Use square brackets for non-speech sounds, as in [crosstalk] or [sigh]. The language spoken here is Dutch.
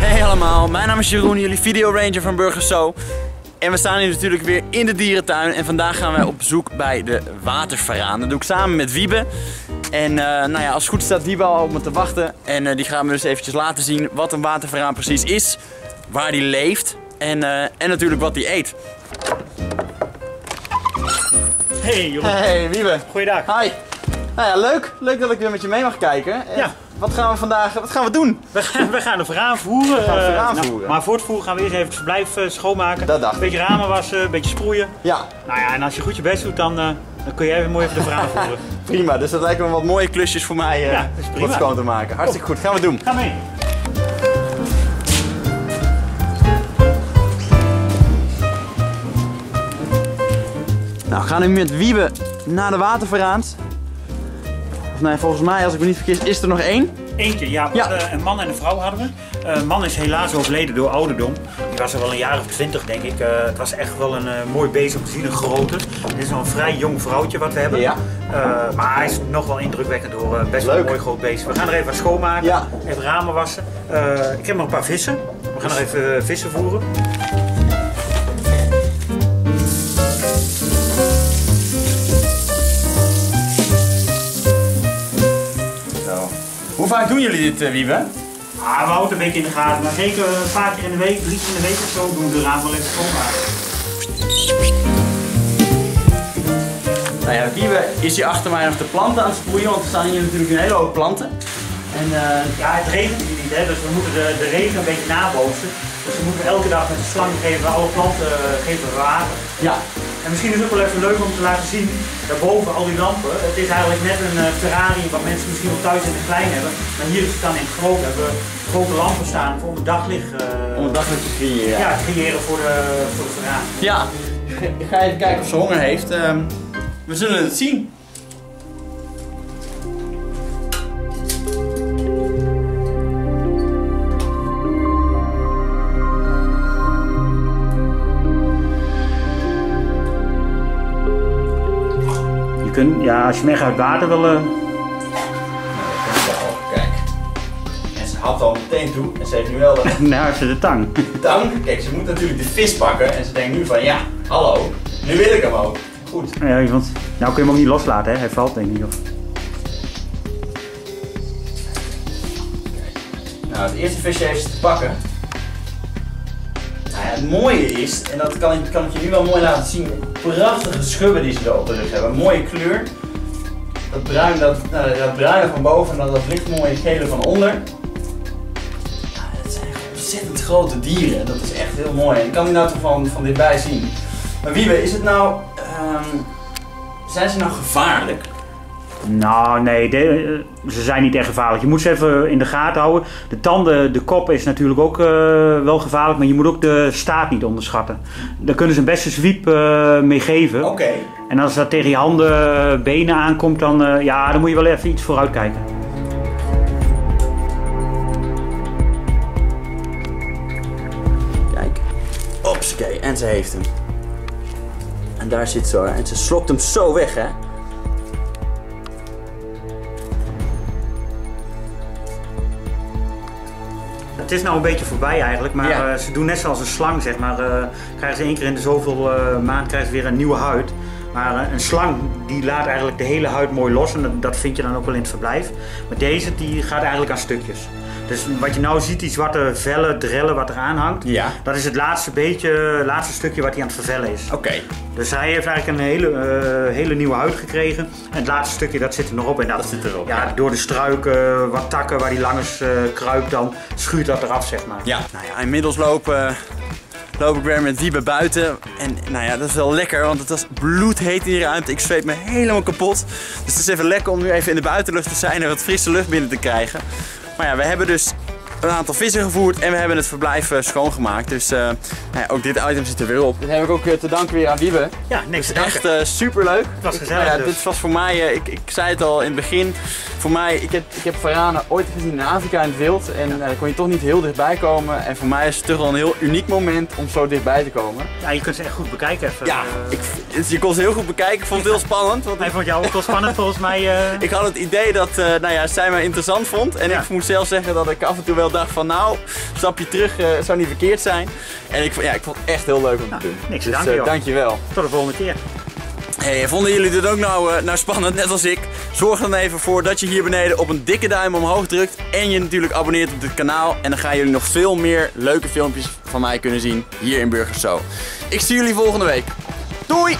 Hey allemaal, mijn naam is Jeroen, jullie video ranger van Burgers Zo. En we staan hier natuurlijk weer in de dierentuin en vandaag gaan wij op bezoek bij de watervaraan. Dat doe ik samen met Wiebe. En eh, nou ja, als het goed staat Wiebe al op me te wachten. En eh, die gaan we dus eventjes laten zien wat een watervaraan precies is, waar die leeft en, eh, en natuurlijk wat die eet. Hey Jeroen, Hey Wiebe. goeiedag. Hi. Nou ja, leuk. Leuk dat ik weer met je mee mag kijken. En Ja. Wat gaan we vandaag, wat gaan we doen? We gaan, we gaan de veraan voeren. gaan de eh, veraan nou, voeren. maar voor het voeren gaan we eerst even het verblijf eh, schoonmaken. Dat dacht Een beetje ramen wassen, een beetje sproeien. Ja, Nou ja, en als je goed je best doet, dan, eh, dan kun je even mooi even de veraan voeren. [laughs] prima. Dus dat lijken me wat mooie klusjes voor mij eh Ja, schoon te maken. Hartstikke goed, gaan we doen. Ga mee. Nou, we gaan nu met Wiebe naar de waterverraand. Nee, volgens mij, als ik me niet vergis, is er nog één. Eentje, ja. Ja. eh, een man en een vrouw hadden we. Eh, Een man is helaas overleden door ouderdom. Die was er wel een jaar of twintig, denk ik. Eh, het was echt wel een mooi beest om te zien, een grote. Dit is nog een vrij jong vrouwtje wat we hebben. Ja. Maar hij is nog wel indrukwekkend door. best wel een mooi groot beest. We gaan er even wat schoonmaken. Ja. Even ramen wassen. Ik heb nog een paar vissen. We gaan nog even eh, vissen voeren. Hoe vaak doen jullie dit, uh, Wiebe? Ah, we houden een beetje in de gaten. Maar zeker een paar keer in de week, drie keer in de week of zo, doen we de raam wel even schoonmaken. Nou ja, Wiebe is hier achter mij nog de planten aan het sproeien, want er staan hier natuurlijk een hele hoop planten. En eh, Ja, het regent niet, hè, dus we moeten de, de regen een beetje nabootsen. Dus we moeten elke dag met de slang geven, alle planten eh, geven we water. ja, En misschien is het ook wel even leuk om te laten zien, daarboven al die lampen. Het is eigenlijk net een eh, terrarium wat mensen misschien wel thuis in het klein hebben. Maar hier is het dan in het groot. We hebben grote lampen staan om het daglicht eh, om het daglicht te creëren. ja, te creëren voor de, voor de veraan. Ja, ik ga even kijken of ze honger heeft. Ehm, we zullen het zien. Ja, als je echt uit water wil... eh, Kijk. En ze hapt al meteen toe en ze heeft nu wel de [laughs] nou, is het de tang. tang. Kijk, ze moet natuurlijk de vis pakken en ze denkt nu van ja, hallo, nu wil ik hem ook. Goed. Ja, want nou kun je hem ook niet loslaten, hè? hij valt denk ik niet. Of... Nou, het eerste visje heeft ze te pakken. Het mooie is, en dat kan ik, kan ik je nu wel mooi laten zien, prachtige schubben die ze er op de rug hebben. Mooie kleur. Dat, bruin, dat, nou, dat bruine van boven en dan dat lichtmooie gele van onder. Het zijn ontzettend grote dieren. Dat is echt heel mooi. Ik kan die nou van, van dichtbij zien. Maar Wiebe, is het nou... ehm, zijn ze nou gevaarlijk? Nou, nee, de- eh, ze zijn niet echt gevaarlijk. Je moet ze even in de gaten houden. De tanden, de kop is natuurlijk ook eh, wel gevaarlijk, maar je moet ook de staart niet onderschatten. Daar kunnen ze een beste zwiep eh mee geven. Oké. En als dat tegen je handen, benen aankomt, dan, eh, ja, dan moet je wel even iets vooruit kijken. Kijk. Opske, en ze heeft hem. En daar zit ze hoor. En ze slokt hem zo weg, hè. Het is nou een beetje voorbij eigenlijk, maar Ja. eh, ze doen net zoals een slang, zeg maar. eh, krijgen ze één keer in de zoveel eh, maand krijgen ze weer een nieuwe huid. Maar een slang die laat eigenlijk de hele huid mooi los en dat, dat vind je dan ook wel in het verblijf. Maar deze die gaat eigenlijk aan stukjes. Dus wat je nou ziet, die zwarte vellen, drellen wat eraan hangt, Ja. dat is het laatste beetje, laatste stukje wat hij aan het vervellen is. Oké. Dus hij heeft eigenlijk een hele, eh, hele nieuwe huid gekregen. En het laatste stukje dat zit er nog op. En dat, Dat zit erop, Ja, ja. door de struiken, wat takken waar hij langs eh, kruipt, dan schuurt dat eraf, zeg maar. Ja. Nou ja, inmiddels lopen, loop ik weer met Wiebe buiten. En nou ja, dat is wel lekker, want het was bloedheet in die ruimte. Ik zweet me helemaal kapot. Dus het is even lekker om nu even in de buitenlucht te zijn en wat frisse lucht binnen te krijgen. Maar ja, we hebben dus een aantal vissen gevoerd en we hebben het verblijf eh, schoongemaakt. Dus eh, nou ja, ook dit item zit er weer op. Dit heb ik ook eh, te danken weer aan Wiebe. Ja, niks te danken. Echt super leuk. was gezellig ja, dus. Dit was voor mij, ik, ik zei het al in het begin, voor mij, ik heb, ik heb varanen ooit gezien in Afrika in het wild en uh, daar kon je toch niet heel dichtbij komen. En voor mij is het toch wel een heel uniek moment om zo dichtbij te komen. Ja, je kunt ze echt goed bekijken even. Ja, ik, dus je kon ze heel goed bekijken. Ik vond het heel spannend. Want Hij vond jou ook wel spannend volgens mij. Uh... [laughs] Ik had het idee dat uh, nou ja, zij mij interessant vond. En ik moet zelf zeggen dat ik af en toe wel dacht van nou, stapje terug zou niet verkeerd zijn. En ik, ja, ik vond het echt heel leuk om te doen. Niks, dus, dank je dankjewel. Tot de volgende keer. Vonden jullie dit ook nou, uh, nou spannend, net als ik? Zorg dan even voor dat je hier beneden op een dikke duim omhoog drukt en je natuurlijk abonneert op dit kanaal. En dan gaan jullie nog veel meer leuke filmpjes van mij kunnen zien hier in Burgers. Ik zie jullie volgende week. Doei!